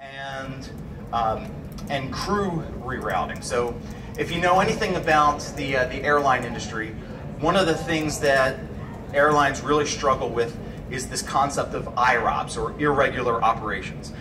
and um, and crew rerouting. So, if you know anything about the uh, the airline industry, one of the things that airlines really struggle with is this concept of IROPS or irregular operations.